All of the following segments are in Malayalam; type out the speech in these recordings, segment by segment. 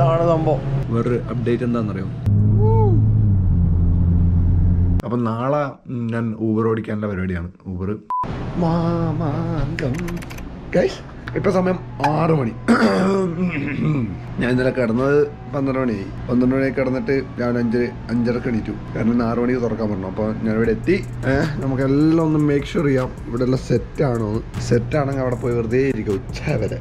ഇതാണ് സംഭവം. വേറൊരു അപ്ഡേറ്റ് എന്താണെന്നറിയോ? അപ്പം നാളെ ഞാൻ ഊബർ ഓടിക്കാനുള്ള പരിപാടിയാണ്. ഊബർ മാമാങ്കം. ഗൈസ് ഇപ്പൊ സമയം ആറ് മണി. ഞാൻ ഇന്നലെ കിടന്നത് പന്ത്രണ്ട് മണിയായി പന്ത്രണ്ട് മണി കിടന്നിട്ട് ഞാൻ അഞ്ച് അഞ്ചരക്ക് എണീറ്റു. കാരണം ഇന്ന് ആറ് മണിക്ക് തുറക്കാൻ പറഞ്ഞു. അപ്പോൾ ഞാൻ ഇവിടെ എത്തി നമുക്കെല്ലാം ഒന്ന് മേക്ക് ഷുവർ ചെയ്യാം. ഇവിടെ എല്ലാം സെറ്റ് ആണോ സെറ്റ് ആണെങ്കിൽ അവിടെ പോയി വെറുതെ ഇരിക്കുക ഉച്ച വരെ.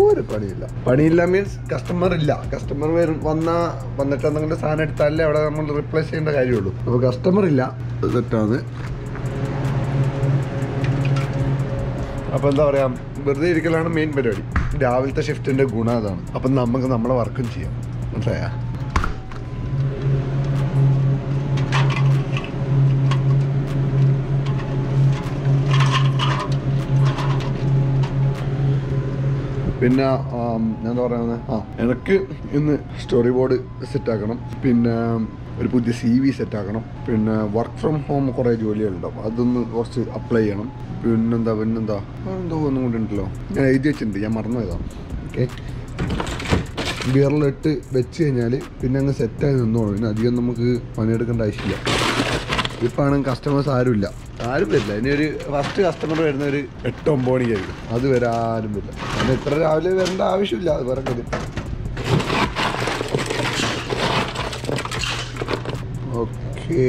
ഒരു പണിയില്ല. പണിയില്ല മീൻസ് കസ്റ്റമർ ഇല്ല. കസ്റ്റമർ വരും വന്ന വന്നിട്ട് എന്തെങ്കിലും സാധനം എടുത്താലേ അവിടെ നമ്മൾ റിപ്ലേസ് ചെയ്യേണ്ട കാര്യമുള്ളൂ. അപ്പോൾ കസ്റ്റമർ ഇല്ല. സെറ്റാണ് അപ്പോൾ എന്താ പറയാ? വെറുതെ ഇരിക്കലാണ് മെയിൻ പരിപാടി. രാവിലത്തെ ഷിഫ്റ്റിന്റെ ഗുണം അതാണ്. അപ്പം നമുക്ക് നമ്മളെ വർക്കും ചെയ്യാം. മനസ്സിലായാ? പിന്നെ എന്താ പറയുന്നത്? ആ എനിക്ക് ഇന്ന് സ്റ്റോറി ബോർഡ് സെറ്റാക്കണം പിന്നെ ഒരു പുതിയ സി വി സെറ്റാക്കണം പിന്നെ വർക്ക് ഫ്രം ഹോം കുറേ ജോലികളുണ്ടാവും. അതൊന്ന് കുറച്ച് അപ്ലൈ ചെയ്യണം. പിന്നെന്താ പിന്നെന്താ? എന്തോ ഒന്നും കൂടി ഉണ്ടല്ലോ. ഞാൻ എഴുതി വെച്ചിട്ടുണ്ട് ഞാൻ മറന്നു പോയതാ ഓക്കെ. ബിയറിലിട്ട് വെച്ച് കഴിഞ്ഞാൽ പിന്നെ അങ്ങ് സെറ്റായി നിന്നോളൂ. പിന്നെ അധികം നമുക്ക് പണിയെടുക്കേണ്ട ആവശ്യമില്ല. ഇപ്പം ആണെങ്കിൽ കസ്റ്റമേഴ്സ് ആരുമില്ല. ആരും വരില്ല. ഇനി ഒരു ഫസ്റ്റ് കസ്റ്റമർ വരുന്ന ഒരു എട്ട് ഒമ്പത് മണിക്കായിരിക്കും. അത് വരെ ആരും വരില്ല. അതിന് ഇത്ര രാവിലെ വരേണ്ട ആവശ്യമില്ല. അത് വേറെ കാര്യം. ഓക്കേ.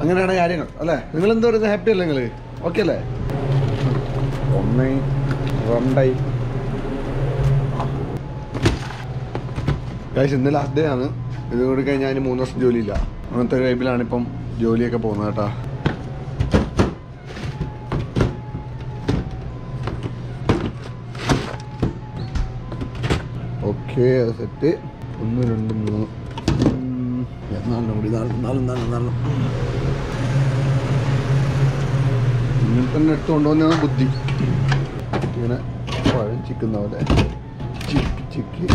അങ്ങനെയാണ് കാര്യങ്ങൾ അല്ലേ? നിങ്ങൾ എന്താ പറയുന്നത് ഹാപ്പി അല്ലേ നിങ്ങൾ ഓക്കെ അല്ലേ? ഒന്ന് രണ്ടായി. കാശ് ഇന്ന് ലാസ്റ്റ് ഡേ ആണ്. ഇത് കൂടി കഴിഞ്ഞാൽ അതിന് മൂന്ന് ദിവസം ജോലിയില്ല. അങ്ങനത്തെ ടൈപ്പിലാണ് ഇപ്പം ജോലിയൊക്കെ പോകുന്നത് കേട്ടാ. ഓക്കെ സെറ്റ് ഒന്ന് രണ്ട് മൂന്ന്. നാലെണ്ണം കൂടി നല്ല നല്ല നാല് നാല് ഇങ്ങനെ തന്നെ എടുത്തുകൊണ്ട് വന്നാണ് ബുദ്ധി. ഇങ്ങനെ പഴം ചിക്കുന്ന പോലെ. ചിക്കി ചിക്കി.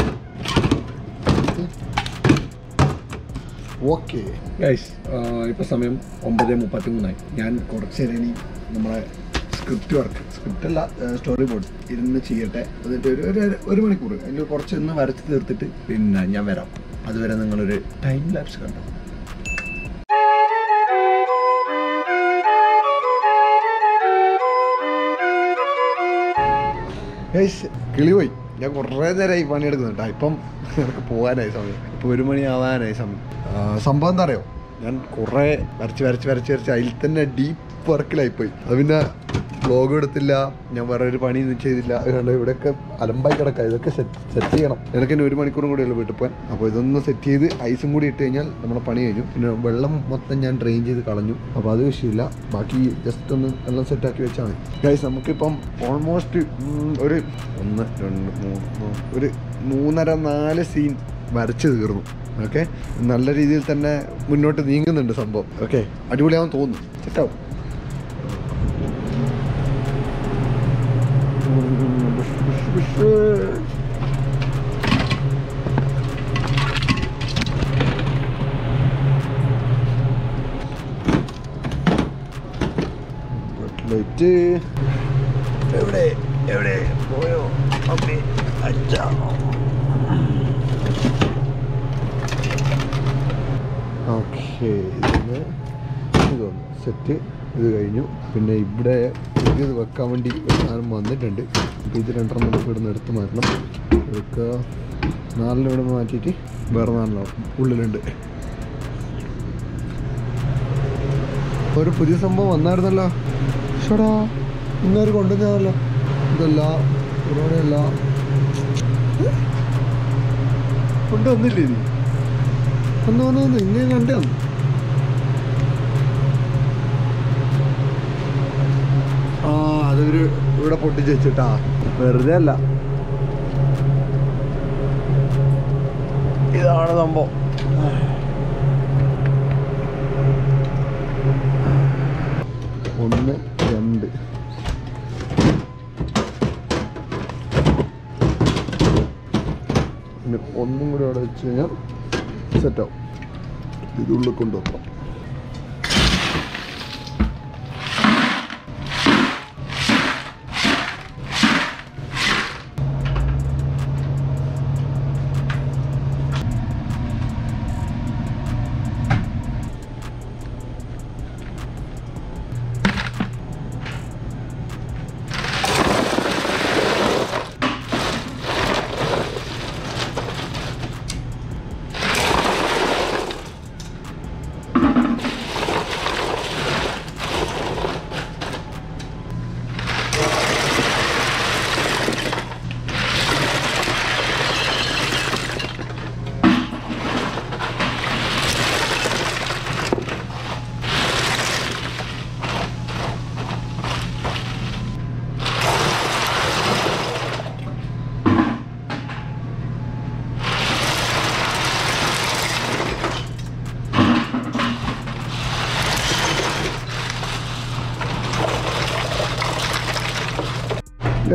ഓക്കെ. ഗൈസ് ഇപ്പോൾ സമയം ഒമ്പത് മുപ്പത്തി മൂന്നായി ഞാൻ കുറച്ച് നേരം ഇനി നമ്മളെ സ്ക്രിപ്റ്റ് വർക്ക് സ്ക്രിപ്റ്റ് അല്ല സ്റ്റോറി ബോർഡ് ഇരുന്ന് ചെയ്യട്ടെ. എന്നിട്ട് ഒരു ഒരു- ഒരു മണിക്കൂർ അതിൽ കുറച്ചൊന്ന് വരച്ച് തീർത്തിട്ട് പിന്നെ ഞാൻ വരാം. അതുവരെ നിങ്ങളൊരു ടൈം ലാപ്സ് കണ്ടു. കിളി പോയി ഞാൻ കുറേ നേരമായി പണിയെടുക്കുന്നുണ്ട്. ഇപ്പം എനിക്ക് പോകാനായി സമയം. ഇപ്പം ഒരു മണി ആവാനായി സമയം സംഭവം എന്താ അറിയോ? ഞാൻ കുറേ വരച്ച് വരച്ച് വരച്ച് വരച്ച് അതിൽ തന്നെ ഡീപ്പ് വർക്കിലായിപ്പോയി അത് പിന്നെ ബ്ലോഗ് എടുത്തില്ല ഞാൻ വേറെ ഒരു പണി ഒന്നും ചെയ്തില്ല. അതുകൊണ്ട് ഇവിടെയൊക്കെ അലമ്പായി കിടക്കുക ഇതൊക്കെ സെറ്റ് സെറ്റ് ചെയ്യണം. എനിക്ക് തന്നെ ഒരു മണിക്കൂറും കൂടെ ഉള്ളു വീട്ടിൽ പോകാൻ. അപ്പോൾ ഇതൊന്ന് സെറ്റ് ചെയ്ത് ഐസും കൂടി ഇട്ട് കഴിഞ്ഞാൽ നമ്മുടെ പണി കഴിഞ്ഞു. പിന്നെ വെള്ളം മൊത്തം ഞാൻ ഡ്രെയിൻ ചെയ്ത് കളഞ്ഞു. അപ്പോൾ അത് വിഷയമില്ല. ബാക്കി ജസ്റ്റ് ഒന്ന് എല്ലാം സെറ്റാക്കി വെച്ചാൽ മതി. ഗൈസ് നമുക്കിപ്പം ഓൾമോസ്റ്റ് ഒരു ഒന്ന് രണ്ട് മൂന്ന് ഒരു മൂന്നര നാല് സീൻ വരച്ച് തീർന്നു. ഓക്കെ? നല്ല രീതിയിൽ തന്നെ മുന്നോട്ട് നീങ്ങുന്നുണ്ട് സംഭവം. ഓക്കെ. അടിപൊളിയാവാൻ തോന്നുന്നു. സെറ്റാവും. ലൈറ്റ് എവിടെ? എവിടെ? പോയോ? അപ്പേ അച്ഛാ ഓക്കെ ഇതിന് ഇതൊന്ന് സെറ്റ് ഇത് കഴിഞ്ഞു. പിന്നെ ഇവിടെ ഇത് വെക്കാൻ വേണ്ടി ഒരു സാധനം വന്നിട്ടുണ്ട്. ഇത് രണ്ടെണ്ണം നമുക്ക് ഇവിടെ നിന്ന് എടുത്ത് മാറ്റണം. എടുക്കുക നാലിന് ഇവിടെ മാറ്റിയിട്ട് വേറെ നാലെണ്ണം ഉള്ളിലുണ്ട്. ഒരു പുതിയ സംഭവം വന്നായിരുന്നല്ലോ. ഷടാ ഇന്നൊരു കൊണ്ടുവന്നതല്ലോ ഇതല്ല ഇവിടെയല്ല കൊണ്ടുവന്നില്ലേ നീ വന്ന് ഇന്നെ കണ്ടേ ആ അതൊരു ഇവിടെ പൊട്ടിച്ച് വെച്ചിട്ടാ. വെറുതെ അല്ല. ഇതാണ് സംഭവം. ഒന്ന് രണ്ട്. ഒന്നും കൂടി അവിടെ വെച്ച് കഴിഞ്ഞാൽ സെറ്റാവും ഇതുള്ളിൽ കൊണ്ടുവരണം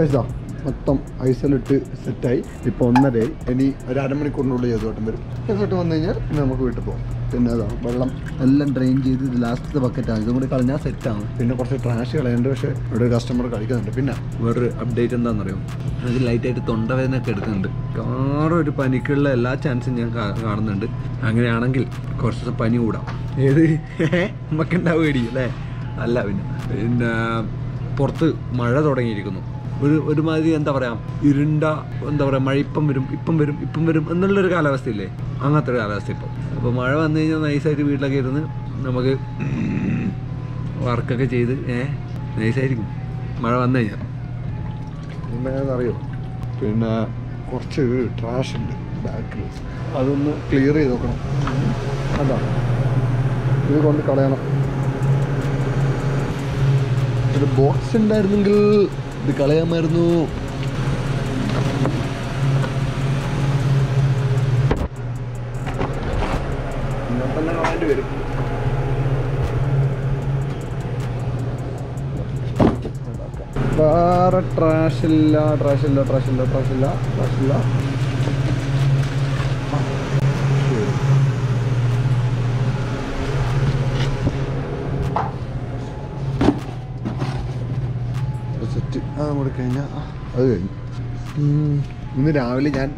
കഴിച്ചോ മൊത്തം ഐസിലിട്ട് സെറ്റായി. ഇപ്പോൾ ഒന്നരയായി ഇനി ഒരു അരമണിക്കൂറിനുള്ളിൽ ചെയ്തോട്ടം വരും. ചെയ്തോട്ട് വന്നു കഴിഞ്ഞാൽ നമുക്ക് വീട്ടിൽ പോകും പിന്നെ അതാ വെള്ളം എല്ലാം ഡ്രെയിൻ ചെയ്ത് ലാസ്റ്റ് ലാസ്റ്റത്തെ ബക്കറ്റാണ് ഇതും കൂടി കളഞ്ഞാൽ സെറ്റാണ് പിന്നെ കുറച്ച് ട്രാഷ് കളയുന്നുണ്ട് പക്ഷേ ഇവിടെ ഒരു കസ്റ്റമർ കളിക്കുന്നുണ്ട്. പിന്നെ വേറൊരു അപ്ഡേറ്റ് എന്താണെന്നറിയോ? അത് ലൈറ്റായിട്ട് തൊണ്ടവേദനയൊക്കെ എടുക്കുന്നുണ്ട്. കാറും ഒരു പനിക്കുള്ള എല്ലാ ചാൻസും ഞാൻ കാണുന്നുണ്ട്. അങ്ങനെയാണെങ്കിൽ കുറച്ച് പനി കൂടാം. ഏത്? നമുക്ക് ഉണ്ടാവുകയായിരിക്കും അല്ലേ? അല്ല പിന്നെ. പിന്നെ പുറത്ത് മഴ തുടങ്ങിയിരിക്കുന്നു. ഒരു ഒരുമാതിരി എന്താ പറയാ ഇരുണ്ട എന്താ പറയാ മഴ ഇപ്പം വരും ഇപ്പം വരും ഇപ്പം വരും എന്നുള്ളൊരു കാലാവസ്ഥയില്ലേ? അങ്ങനത്തെ ഒരു കാലാവസ്ഥ ഇപ്പം. അപ്പോൾ മഴ വന്നു കഴിഞ്ഞാൽ നൈസായിട്ട് വീട്ടിലൊക്കെ ഇരുന്ന് നമുക്ക് വർക്കൊക്കെ ചെയ്ത് ഏ നൈസായിരിക്കും മഴ വന്നു കഴിഞ്ഞാൽ. എന്താണെന്ന് അറിയോ പിന്നെ കുറച്ച് ട്രാഷ് ഉണ്ട് ബാക്കിൽ അതൊന്ന് ക്ലിയർ ചെയ്ത് നോക്കണം അതാ ഇത് കൊണ്ട് കളയണം. ഒരു ബോക്സ് ഉണ്ടായിരുന്നെങ്കിൽ ഇത് കളയാമായിരുന്നു വേറെ ട്രാഷില്ല ട്രാഷ് ഇല്ല ട്രാഷ് ഇല്ല ട്രാഷ് ഇല്ല ട്രാഷ് ഇല്ല സെറ്റ് അത് കഴിഞ്ഞാൽ അത് കഴിഞ്ഞു. ഇന്ന് രാവിലെ ഞാൻ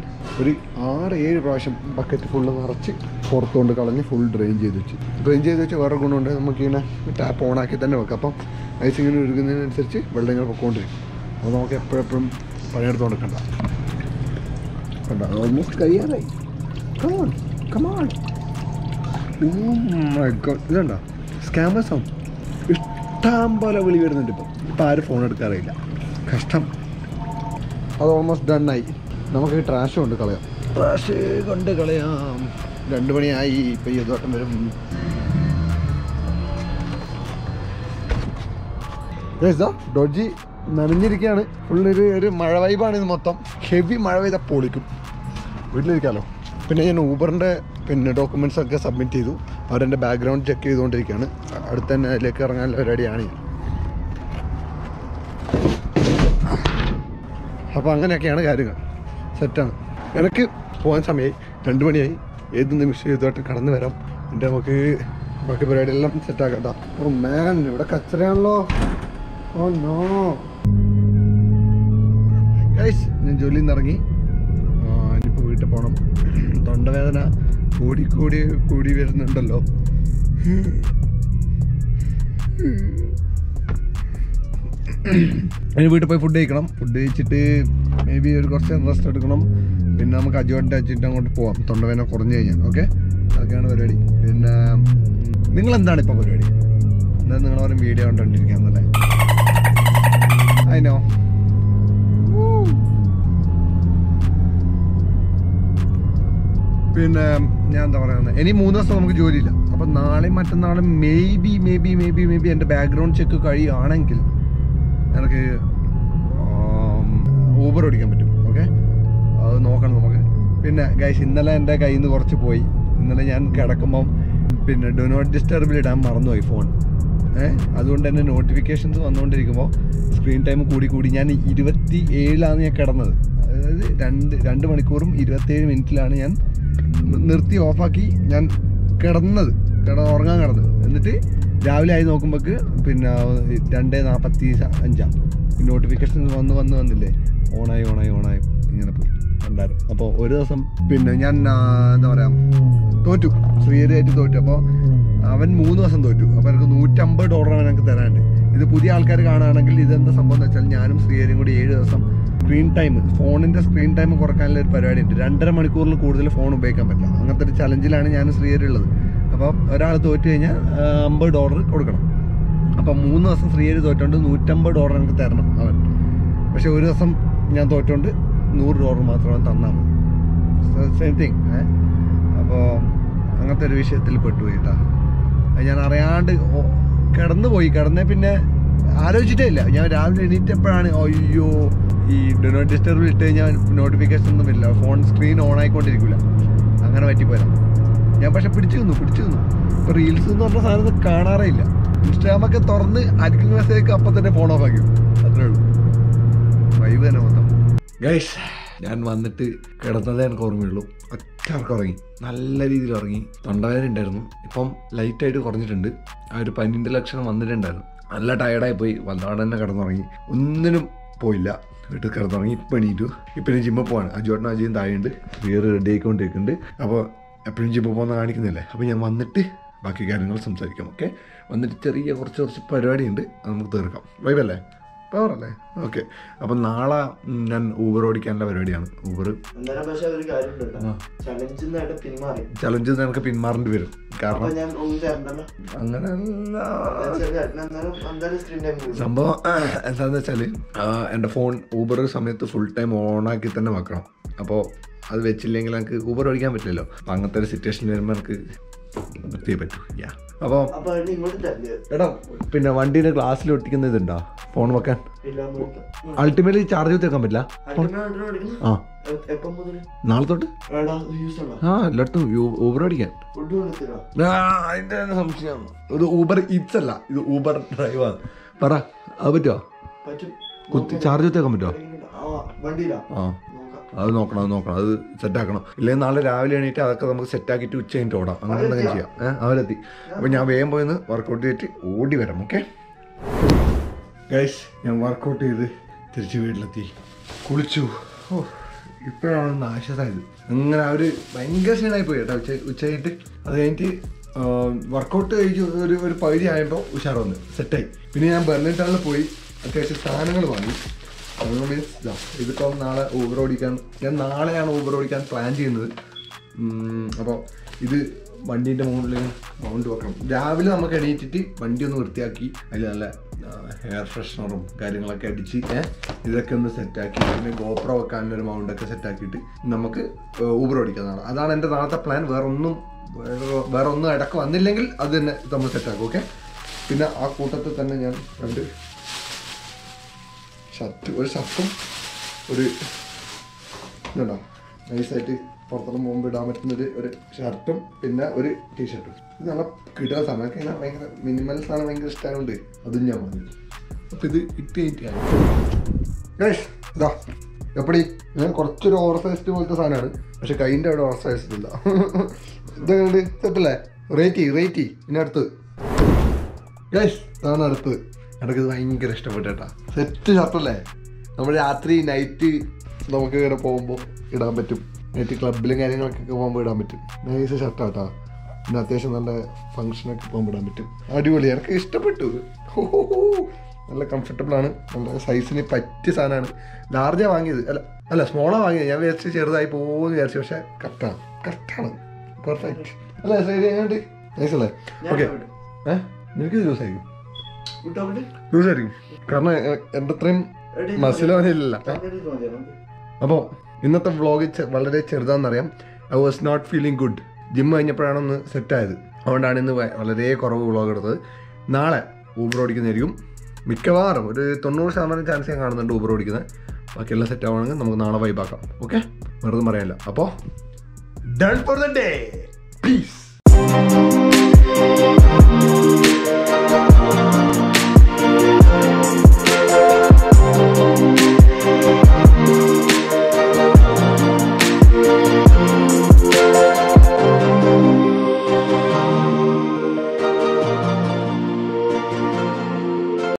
ഒരു ആറ് ഏഴ് പ്രാവശ്യം ബക്കറ്റ് ഫുള്ള് നിറച്ച് പുറത്തുകൊണ്ട് കളഞ്ഞ് ഫുൾ ഡ്രെയിൻ ചെയ്ത് വെച്ച്. ഡ്രെയിൻ ചെയ്ത് വെച്ച് വേറെ ഗുണമുണ്ട്. നമുക്കിങ്ങനെ ടാപ്പ് ഓണാക്കി തന്നെ വെക്കാം. അപ്പം ഐസ് ഇങ്ങനെ ഒഴുകുന്നതിനനുസരിച്ച് വെള്ളം ഇങ്ങനെ പൊക്കോണ്ടിരിക്കും. അപ്പോൾ നമുക്ക് എപ്പോഴെപ്പോഴും പണിയെടുത്തുകൊണ്ട് കൊടുക്കണ്ട കണ്ട? ഓൾമോസ്റ്റ് കഴിയാറായി. കമോൺ കമോൺ ഇതുണ്ടോ? സ്കാമർ സൗണ്ട് ഇഷ്ടം പോലെ വിളി വരുന്നുണ്ട് ഇപ്പം. ഇപ്പം ആരും ഫോൺ എടുക്കാറില്ല കഷ്ടം. അത് ഓൾമോസ്റ്റ് ഡണ്ണായി നമുക്ക് ട്രാഷ് കൊണ്ട് കളയാം. ട്രാഷ് കൊണ്ട് കളയാം. രണ്ട് മണിയായി ഇപ്പം ഈ ഇതോട്ടം വരും. ഡോജി നനഞ്ഞിരിക്കുകയാണ്. ഫുള്ളൊരു ഒരു മഴ വൈബാണ് ഇത് മൊത്തം. ഹെവി മഴ പെയ്ത പൊളിക്കും. വീട്ടിലിരിക്കാമല്ലോ പിന്നെ ഞാൻ ഊബറിന്റെ പിന്നെ ഡോക്യുമെന്റ്സ് ഒക്കെ സബ്മിറ്റ് ചെയ്തു. അവരെന്റെ ബാക്ക്ഗ്രൗണ്ട് ചെക്ക് ചെയ്തുകൊണ്ടിരിക്കുകയാണ്. അടുത്ത് തന്നെ അതിലേക്ക് ഇറങ്ങാനുള്ള പരിപാടിയാണ് ഞാൻ. അപ്പോൾ അങ്ങനെയൊക്കെയാണ് കാര്യങ്ങൾ. സെറ്റാണ് എനിക്ക് പോകാൻ സമയമായി രണ്ട് മണിയായി. ഏത് നിമിഷം ഇതുമായിട്ട് കടന്നു വരാം? എന്റെ നമുക്ക് ബാക്കി പരിപാടിയെല്ലാം സെറ്റാക്കട്ടോ ഓ മാൻ ഇവിടെ കച്ചറയാണല്ലോ. ഓ നോ ഞാൻ ജോലിയിൽ നിന്ന് ഇറങ്ങി. ഇനിയിപ്പോൾ വീട്ടിൽ പോകണം തൊണ്ടവേദന. കൂടി കൂടി വരുന്നുണ്ടല്ലോ. ഇനി വീട്ടിൽ പോയി ഫുഡ് കഴിക്കണം. ഫുഡ് കഴിച്ചിട്ട് മേ ബി ഒരു കുറച്ച് റെസ്റ്റ് എടുക്കണം. പിന്നെ നമുക്ക് അജുവായിട്ട് അച്ചിട്ട് അങ്ങോട്ട് പോവാം. തൊണ്ടവേന കുറഞ്ഞു കഴിഞ്ഞാൽ. ഓക്കെ അതൊക്കെയാണ് പരിപാടി. പിന്നെ നിങ്ങൾ എന്താണ് ഇപ്പോൾ പരിപാടി? എന്താ നിങ്ങൾ വീഡിയോ കണ്ടോണ്ടിരിക്കാന്നല്ലേ അതിനോ പിന്നെ ഞാൻ എന്താ പറയുന്നത് ഇനി മൂന്ന് ദിവസം നമുക്ക് ജോലിയില്ല. അപ്പം നാളെയും മറ്റന്നാളും maybe maybe maybe maybe എന്റെ ബാക്ക്ഗ്രൗണ്ട് ചെക്ക് കഴിയുകയാണെങ്കിൽ എനിക്ക് ഊബർ ഓടിക്കാൻ പറ്റും ഓക്കെ അത് നോക്കണം നമുക്ക്. പിന്നെ ഗൈസ് ഇന്നലെ എന്റെ കയ്യിൽ നിന്ന് കുറച്ച് പോയി. ഇന്നലെ ഞാൻ കിടക്കുമ്പം പിന്നെ ഡു നോട്ട് ഡിസ്റ്റർബിൽ ഇടാൻ മറന്നുപോയി ഫോൺ ഏഹ് അതുകൊണ്ട് തന്നെ നോട്ടിഫിക്കേഷൻസ് വന്നുകൊണ്ടിരിക്കുമ്പോൾ സ്ക്രീൻ ടൈം കൂടി കൂടി ഞാൻ ഇരുപത്തി ഏഴിലാണ് ഞാൻ കിടന്നത്. അതായത് രണ്ട് രണ്ട് മണിക്കൂറും ഇരുപത്തേഴ് മിനിറ്റിലാണ് ഞാൻ നിർത്തി ഓഫാക്കി ഞാൻ കിടന്നത് കിട ഉറങ്ങാൻ കിടന്നത്. എന്നിട്ട് രാവിലെ ആയി നോക്കുമ്പോൾക്ക് പിന്നെ രണ്ട് നാൽപ്പത്തി അഞ്ചാണ് നോട്ടിഫിക്കേഷൻ വന്ന് വന്ന് വന്നില്ലേ? ഓണായി ഓണായി ഓണായി. ഇങ്ങനെ പോയി. ഉണ്ടായിരുന്നു അപ്പോൾ ഒരു ദിവസം പിന്നെ ഞാൻ എന്താ പറയുക തോറ്റു. ശ്രീഹരിയായിട്ട് തോറ്റു. അപ്പോൾ അവൻ മൂന്ന് ദിവസം തോറ്റു. അപ്പോൾ എനിക്ക് നൂറ്റമ്പത് ഡോളറാണ് എനിക്ക് തരാനുണ്ട്. ഇത് പുതിയ ആൾക്കാർ കാണുകയാണെങ്കിൽ ഇതെന്താ സംഭവം എന്ന് വെച്ചാൽ ഞാനും ശ്രീഹരിയും കൂടി ഏഴ് ദിവസം സ്ക്രീൻ ടൈം ഫോണിന്റെ സ്ക്രീൻ ടൈം കുറക്കാനുള്ള ഒരു പരിപാടി ഉണ്ട് രണ്ടര മണിക്കൂറിൽ കൂടുതൽ ഫോൺ ഉപയോഗിക്കാൻ പറ്റില്ല. അങ്ങനത്തെ ഒരു ചലഞ്ചിലാണ് ഞാൻ ശ്രീഹരി ഉള്ളത് അപ്പോൾ ഒരാൾ തോറ്റു കഴിഞ്ഞാൽ അമ്പത് ഡോളർ കൊടുക്കണം. അപ്പോൾ മൂന്ന് ദിവസം ശ്രീഹരി തോറ്റോണ്ട് നൂറ്റമ്പത് ഡോളർ എനിക്ക് തരണം അവൻ. പക്ഷെ ഒരു ദിവസം ഞാൻ തോറ്റോണ്ട് നൂറ് ഡോളർ മാത്രമേ തന്നാൽ മതി. സെയിം തിങ് അപ്പോൾ അങ്ങനത്തെ ഒരു വിഷയത്തിൽ പെട്ടുപോയി കേട്ടോ ഞാൻ അറിയാണ്ട് കിടന്നു പോയി കിടന്നേ പിന്നെ ആലോചിച്ചിട്ടേ ഇല്ല. ഞാൻ രാവിലെ എണീറ്റപ്പോഴാണ് അയ്യോ ഈ ഡു നോട്ട് ഡിസ്റ്റർബ് ഇട്ട് കഴിഞ്ഞാൽ നോട്ടിഫിക്കേഷൻ ഒന്നും ഇല്ല ഫോൺ സ്ക്രീൻ ഓൺ ആയിക്കൊണ്ടിരിക്കില്ല അങ്ങനെ പറ്റിപ്പോയതാ. ഞാൻ പക്ഷെ പിടിച്ചു നിന്നു പിടിച്ചു നിന്നു. ഇപ്പൊ റീൽസ് എന്ന് പറഞ്ഞ സാധനം കാണാറേ ഇല്ല. ഇൻസ്റ്റാഗ്രാമൊക്കെ തുറന്ന് ആർക്കും മെസ്സേജ് അപ്പം തന്നെ ഫോൺ ഓഫ് ആക്കി. അത്രേ ഉള്ളൂ. വൈബ് തന്നെ മൊത്തം. ഗൈസ് ഞാൻ വന്നിട്ട് കിടന്നതേ എനിക്ക് ഓർമ്മയുള്ളൂ. ഒറ്റർക്ക് ഉറങ്ങി. നല്ല രീതിയിൽ ഉറങ്ങി. തൊണ്ടവേദന ഉണ്ടായിരുന്നു. ഇപ്പം ലൈറ്റായിട്ട് കുറഞ്ഞിട്ടുണ്ട്. ആ ഒരു പനിന്റെ ലക്ഷണം വന്നിട്ടുണ്ടായിരുന്നു. നല്ല ടയർഡായി പോയി. വന്നവിടെ തന്നെ കിടന്നുറങ്ങി. ഒന്നിനും പോയില്ല. വീട്ടിൽ കിടന്നുറങ്ങി ഇപ്പം എണീറ്റു. ഇപ്പം ജിമ്മിൽ പോവാണ്. അജുവേട്ടനും അജയും താഴെയുണ്ട്. വേറെ റെഡി ആയിക്കൊണ്ടിരിക്കുന്നുണ്ട്. അപ്പോൾ എപ്പോഴും ജിമ്മിൽ പോകുന്ന കാണിക്കുന്നില്ലേ. അപ്പോൾ ഞാൻ വന്നിട്ട് ബാക്കി കാര്യങ്ങൾ സംസാരിക്കാം ഓക്കെ വന്നിട്ട് ചെറിയ കുറച്ച് കുറച്ച് പരിപാടിയുണ്ട്. നമുക്ക് തീർക്കാം. വൈബല്ലേ പവറല്ലേ? ഓക്കെ. അപ്പം നാളെ ഞാൻ ഊബർ ഓടിക്കാനുള്ള പരിപാടിയാണ്. ഊബർ ചലഞ്ച് നിനക്ക് പിന്മാറേണ്ടി വരും. കാരണം അങ്ങനെ സംഭവം എന്താണെന്ന് വെച്ചാൽ എന്റെ ഫോൺ ഊബർ സമയത്ത് ഫുൾ ടൈം ഓണാക്കി തന്നെ വെക്കണം. അപ്പോൾ അത് വെച്ചില്ലെങ്കിൽ എനിക്ക് ഊബർ ഓടിക്കാൻ പറ്റില്ലല്ലോ. അപ്പം അങ്ങനത്തെ ഒരു സിറ്റുവേഷൻ വരുമ്പോൾ എനിക്ക് നിർത്തിയേ പറ്റൂ. യാ അപ്പോൾ എടാ പിന്നെ വണ്ടീന്റെ ഗ്ലാസ്സിൽ ഒട്ടിക്കുന്ന ഇതുണ്ടോ? ഫോൺ വെക്കാൻ. അൾട്ടിമേറ്റ്ലി ചാർജ് കുത്തി വെക്കാൻ പറ്റില്ല? ആ. നാളെ തൊട്ട്? ആ എല്ലായിടത്തും ഊബർ ആ, അതിന്റെ തന്നെ സംശയം. ഇത് ഊബർ ഇറ്റ്സ് അല്ല ഇത് ഊബർ ഡ്രൈവാണ് പറ അത് പറ്റുമോ പറ്റും. കുത്തി ചാർജ് കുത്തി വെക്കാൻ പറ്റുമോ ആ. അത് നോക്കണം അത് നോക്കണം അത് സെറ്റ് ആക്കണം ഇല്ലെങ്കിൽ നാളെ രാവിലെ എണീറ്റ് അതൊക്കെ നമുക്ക് സെറ്റ് ആക്കിയിട്ട് ഉച്ച കഴിഞ്ഞിട്ട് ഓടാം. അങ്ങനെ എന്തെങ്കിലും ചെയ്യാം. ഏഹ് അവരെത്തി. അപ്പോൾ ഞാൻ വേഗം പോയിന്ന് വർക്കൗട്ട് ചെയ്തിട്ട് ഓടി വരാം ഓക്കെ ഗൈസ് ഞാൻ വർക്കൗട്ട് ചെയ്ത് തിരിച്ച് വീട്ടിലെത്തി. കുളിച്ചു. ഓ ഇപ്പോഴാണ് നാശതായത് അങ്ങനെ അവർ ഭയങ്കര ക്ഷീണമായി പോയി കേട്ടോ ഉച്ച ഉച്ച കഴിഞ്ഞിട്ട്. അത് കഴിഞ്ഞിട്ട് വർക്കൗട്ട് കഴിച്ച് ഒരു ഒരു പകുതി ആയപ്പോൾ ഉഷാർ വന്ന്. സെറ്റായി പിന്നെ ഞാൻ ബെർലിൻ ടൗണിൽ പോയി. അത്യാവശ്യം സാധനങ്ങൾ വാങ്ങി. അതുകൊണ്ട് മീൻസ് ഇതാ. ഇതിപ്പം നാളെ ഊബർ ഓടിക്കാൻ ഞാൻ നാളെയാണ് ഊബർ ഓടിക്കാൻ പ്ലാൻ ചെയ്യുന്നത്. അപ്പോൾ ഇത് വണ്ടീന്റെ മുകളിൽ മൗണ്ട് വെക്കണം. രാവിലെ നമുക്ക് എണീറ്റിട്ട് വണ്ടി ഒന്ന് വൃത്തിയാക്കി അതിൽ നല്ല ഹെയർ ഫ്രഷ്നറും കാര്യങ്ങളൊക്കെ അടിച്ച് ഇതൊക്കെ ഒന്ന് സെറ്റാക്കി പിന്നെ ഗോപ്രോ വെക്കാനൊരു മൗണ്ടൊക്കെ സെറ്റാക്കിയിട്ട് നമുക്ക് ഊബർ ഓടിക്കാൻ നാളെ. അതാണ് എന്റെ നാളത്തെ പ്ലാൻ വേറെ ഒന്നും വേറെ- വേറെ ഒന്നും ഇടയ്ക്ക് വന്നില്ലെങ്കിൽ അത് തന്നെ നമ്മൾ സെറ്റാക്കും ഓക്കെ പിന്നെ ആ കൂട്ടത്തിൽ തന്നെ ഞാൻ രണ്ട് ഷർട്ട് ഒരു ഷർട്ടും ഒരു ഇതുണ്ടോ? നൈസായിട്ട് പുറത്തോട്ട് പോകുമ്പോൾ ഇടാൻ പറ്റുന്നൊരു ഒരു ഷർട്ടും പിന്നെ ഒരു ടീഷർട്ടും. ഇത് നല്ല കിട്ടുന്ന സാധനം എനിക്ക് ഇങ്ങനെ ഭയങ്കര മിനിമൽ സാധനം ഭയങ്കര ഇഷ്ടമായതുകൊണ്ട് അതും ഞാൻ പറഞ്ഞു. അപ്പം ഇത് ഇട്ട് കഴിഞ്ഞിട്ട് ഇതാ. എപ്പടി? ഞാൻ കുറച്ചൊരു ഓവർ സൈസ്ഡ് പോലത്തെ സാധനമാണ്. പക്ഷെ കൈന്റെ അവിടെ ഓവർ സൈസ്ഡ് ഇല്ല. ഇതെങ്ങനെ സെറ്റല്ലേ? റേറ്റ് റേറ്റ് ഇതിനടുത്ത് യെസ് അതാണ് അടുത്ത്. എനിക്ക് ഇത് ഭയങ്കര ഇഷ്ടപ്പെട്ടേട്ടാ സെറ്റ് ഷർട്ടല്ലേ? നമ്മൾ രാത്രി നൈറ്റ് നമുക്ക് ഇങ്ങനെ പോകുമ്പോൾ ഇടാൻ പറ്റും. നൈറ്റ് ക്ലബിലും കാര്യങ്ങളൊക്കെ പോകുമ്പോൾ ഇടാൻ പറ്റും. നൈസ് ഷർട്ടാട്ടാ പിന്നെ അത്യാവശ്യം നല്ല ഫങ്ഷനൊക്കെ പോകുമ്പോൾ ഇടാൻ പറ്റും. അടിപൊളി. എനിക്ക് ഇഷ്ടപ്പെട്ടു. നല്ല കംഫർട്ടബിൾ ആണ്. നല്ല സൈസിന് പറ്റിയ സാധനമാണ്. ലാർജാണ് വാങ്ങിയത്. അല്ല അല്ല സ്മോളാണ് വാങ്ങിയത്. ഞാൻ വിചാരിച്ച് ചെറുതായി പോകുമെന്ന് വിചാരിച്ചു. പക്ഷേ കറക്റ്റാണ് കറക്റ്റാണ് പെർഫെക്റ്റ് അല്ലേ സൈഡ് എങ്ങനെയുണ്ട് നൈസ് അല്ലേ? ഓക്കെ ഏഹ് നിനക്ക് ജ്യൂസ് ആയിരിക്കും വിട്ട് കാരണം എന്റെ അത്രയും മസിലോനില്ല അപ്പോൾ ഇന്നത്തെ വ്ളോഗ് വളരെ ചെറുതാണെന്നറിയാം. I was not feeling good gym കഴിഞ്ഞപ്പോഴാണ് ഒന്ന് സെറ്റ് സെറ്റായത് അതുകൊണ്ടാണ് ഇന്ന് വളരെ കുറവ് വ്ളോഗ് എടുത്തത്. നാളെ ഊബർ ഓടിക്കുന്നതായിരിക്കും. മിക്കവാറും ഒരു തൊണ്ണൂറ് ശതമാനം ചാൻസ് ഞാൻ കാണുന്നുണ്ട് ഊബർ ഓടിക്കുന്നത്. ബാക്കിയെല്ലാം സെറ്റ് ആവുകയാണെങ്കിൽ നമുക്ക് നാളെ വൈബാക്കാം ഓക്കെ വെറുതെ പറയാനില്ല. അപ്പോൾ done for the day peace